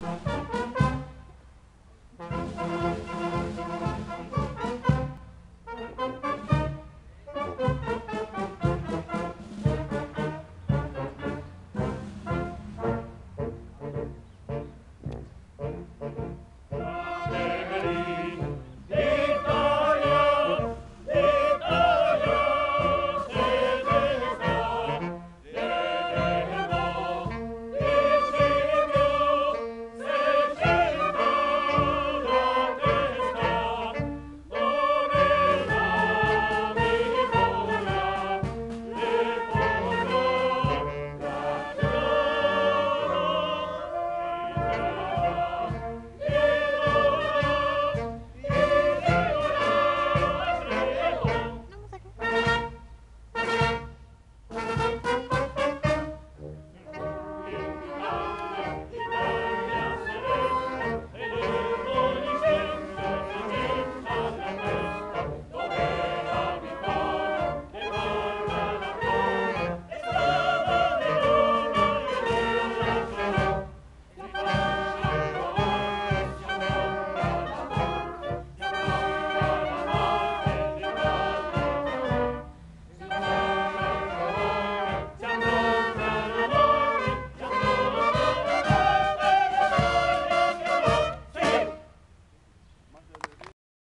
Thank Bye.